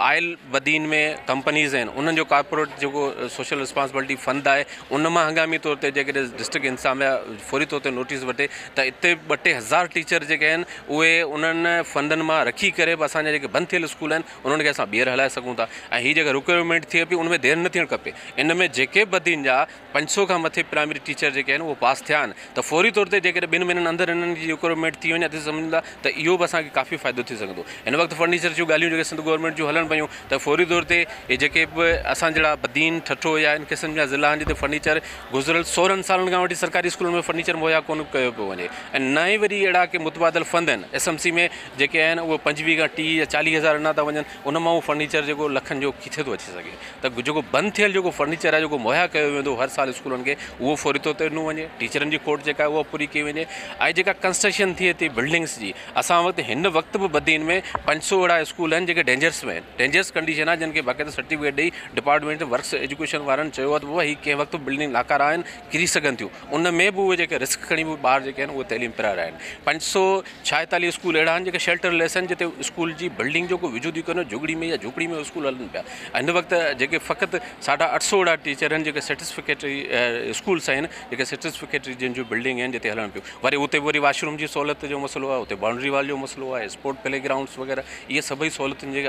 Oil Badin में companies आहिनि उन्हनि जो कॉर्पोरेट जेको सोशल रिस्पॉन्सिबिलिटी फंड आहे, उन माँ हंगामी तौर ते जेकॾहिं डिस्ट्रिक्ट इंतिज़ामिया फौरी तौर ते नोटिस वठे, त हिते ॿ टे हज़ार टीचर जेके आहिनि, उहे उन्हनि रखी करे बंदि थियल स्कूल आहिनि, उन्हनि खे असां ॿीहर हलाए था। रिक्वायरमेंट थिए पई, उन में देरि न थियणु खपे। इन में जेके बदीन जा पंज सौ खां मथे प्राइमरी टीचर उहे पास थिया आहिनि। फौरी तौर ते जेकॾहिं ॿिनि महीननि अंदरि हिननि जी रिक्वायरमेंट थी वञे अति सम्झंदा, त इहो काफ़ी फ़ाइदो थी सघंदो। हिन वक़्तु फर्नीचर जूं ॻाल्हियूं गवर्नमेंट जूं हलनि पियूं, त फौरी तौर ते इहे जेके बि बदीन, ठठो या इन क़िस्म जा ज़िला आहिनि फर्नीचर गुज़िरियल सोरहंनि सालनि खां सरकारी स्कूलनि में फर्नीचर मुहैया कोन कयो पियो वञे। ऐं न ई वरी की मुतबादल फंड एस एम सी में जेके आहिनि खां टीह या चालीह हज़ार अञा था वञनि, उन माँ उहो फर्नीचर जेको लखनि जो किथे थो अची सघे। त जेको थियल जेको फर्नीचर आहे, जेको मुहैया कयो वेंदो हर साल स्कूलनि खे, उहो फौरी तौर ते ॾिनो वञे। टीचरनि जी खोट जेका पूरी कई वञे। ऐं कंस्ट्रक्शन थिए थी बिल्डिंग्स जी, असां वटि हिन वक़्तु बि बदीन में पंज सौ अहिड़ा स्कूल आहिनि जेके डेंजरस में डेंजरस कंडीशन आहे जिन खे सर्टिफिकेट ॾेई डिपार्टमेंट वर्क्स एजुकेशन वारनि चयो आहे त बिल्डिंग नाकारा आहिनि किरी सघनि उन में बि उहे जेके रिस्क खणी बि ॿार जेके आहिनि उहे तइलीम पंज सौ छाएतालीह स्कूल अहिड़ा आहिनि शेल्टर लेस आहिनि जिते स्कूल जी बिल्डिंग जो को ई कोन्हे झुगड़ी में या झुगड़ी में स्कूल हलनि पिया हिन वक़्तु जेके साढा अठ सौ अहिड़ा टीचर आहिनि जेके सेटिस्फिकेटरी स्कूल्स आहिनि जेके सेटिस्फिकेटरी जिन जूं बिल्डिंग आहिनि जिते हलनि पियूं वरी उते वरी वाशरूम जी सहूलियत जो मसइलो आहे उते बाउंड्री वाल जो मसइलो स्पोर्ट प्ले ग्राउंड्स वग़ैरह इहे सभई सहूलियतुनि जेके